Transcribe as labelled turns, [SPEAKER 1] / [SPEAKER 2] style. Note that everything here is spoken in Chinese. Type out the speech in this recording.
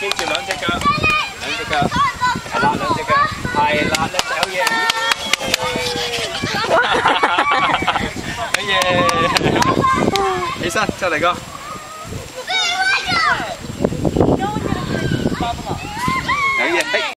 [SPEAKER 1] 跟住兩隻腳，兩隻腳，係啦，兩隻腳，係啦，你好嘢，好嘢，起身，再嚟個。